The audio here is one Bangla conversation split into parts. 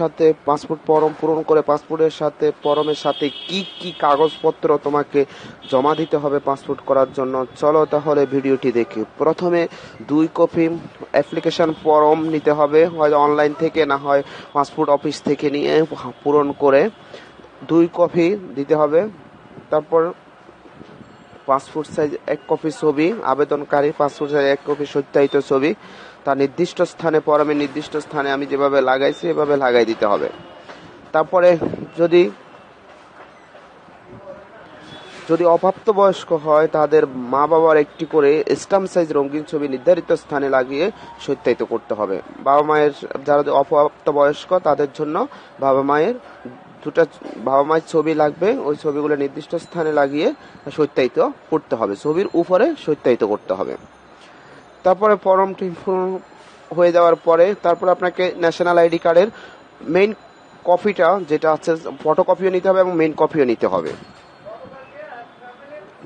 সাথে পাসপোর্ট ফর্ম পূরণ করে পাসপোর্টের সাথে ফর্মের সাথে কি কি কাগজপত্র তোমাকে জমা দিতে হবে পাসপোর্ট করার জন্য? চলো তাহলে ভিডিওটি দেখি। প্রথমে দুই কপি অ্যাপ্লিকেশন ফর্ম নিতে হবে হয় অনলাইন থেকে না হয় পাসপোর্ট অফিস থেকে নিয়ে পূরণ করে দুই কপি দিতে হবে। তারপর পাসপোর্ট সাইজ এক কপি ছবি, আবেদনকারী পাসপোর্ট সাইজ এক কপি সত্যায়িত ছবি। তার নির্দিষ্ট স্থানে ফরমের নির্দিষ্ট স্থানে আমি যেভাবে লাগাইছি, এভাবে লাগাই দিতে হবে। তারপরে যদি যদি অপ্রাপ্তবয়স্ক হয়, তাদের মা বাবার একটি করে স্টাম্প সাইজ রঙিন ছবি নির্ধারিত স্থানে লাগিয়ে সত্যায়িত করতে হবে। বাবা মায়ের, যারা অপ্রাপ্তবয়স্ক, তাদের জন্য বাবা মায়ের দুটা, বাবা মায়ের ছবি লাগবে, ওই ছবিগুলো নির্দিষ্ট স্থানে লাগিয়ে সত্যায়িত করতে হবে। ছবির উপরে সত্যায়িত করতে হবে। তারপরে পূরণ হয়ে যাওয়ার পরে তারপর আপনাকে ন্যাশনাল আইডি কার্ডের মেইন কপিটা যেটা আছে ফটোকপিও নিতে হবে এবং মেইন কপিও নিতে হবে।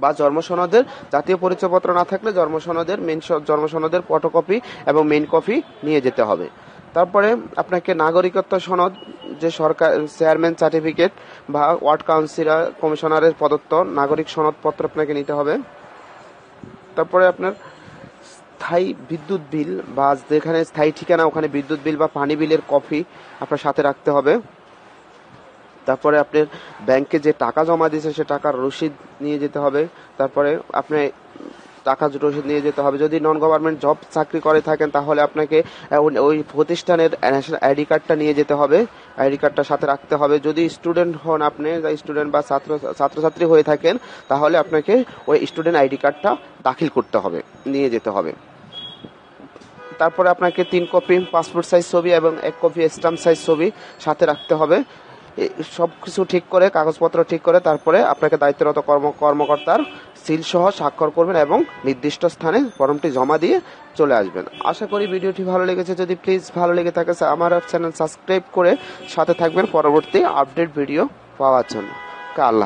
বা জন্ম সনদের জাতীয় পরিচয়পত্র না থাকলে জন্ম সনদের মেন জন্ম সনদের ফটোকপি এবং মেইন কপি নিয়ে যেতে হবে। তারপরে আপনাকে নাগরিকত্ব সনদ, যে সরকার চেয়ারম্যান সার্টিফিকেট বা ওয়ার্ড কাউন্সিলর কমিশনারের প্রদত্ত নাগরিক সনদপত্র আপনাকে নিতে হবে। তারপরে আপনার স্থায়ী বিদ্যুৎ বিল বা যেখানে স্থায়ী ঠিকানা, ওখানে বিদ্যুৎ বিল বা পানি বিলের কপি আপনার সাথে রাখতে হবে। তারপরে আপনার ব্যাংকে যে টাকা জমা দিয়েছে, সে টাকার রসিদ নিয়ে যেতে হবে। তারপরে আপনি টাকা রসিদ নিয়ে যেতে হবে। যদি নন গভর্নমেন্ট জব চাকরি করে থাকেন, তাহলে আপনাকে ওই প্রতিষ্ঠানের আইডি কার্ডটা নিয়ে যেতে হবে। আইডি কার্ডটা সাথে রাখতে হবে। যদি স্টুডেন্ট হন আপনি স্টুডেন্ট বা ছাত্র ছাত্রছাত্রী হয়ে থাকেন, তাহলে আপনাকে ওই স্টুডেন্ট আইডি কার্ডটা দাখিল করতে হবে, নিয়ে যেতে হবে। তারপরে আপনাকে তিন কপি পাসপোর্ট সাইজ ছবি এবং এক কপি স্ট্যাম্প সাইজ ছবি সাথে রাখতে হবে। সব কিছু ঠিক করে, কাগজপত্র ঠিক করে, তারপরে আপনাকে দায়িত্বরত কর্ম, কর্মকর্তার সিল সহ স্বাক্ষর করবেন এবং নির্দিষ্ট স্থানে ফর্মটি জমা দিয়ে চলে আসবেন। আশা করি ভিডিওটি ভালো লেগেছে। যদি প্লিজ ভালো লেগে থাকে আমার চ্যানেল সাবস্ক্রাইব করে সাথে থাকবেন। পরবর্তী আপডেট ভিডিও পাওয়ার জন্য। আল্লাহ।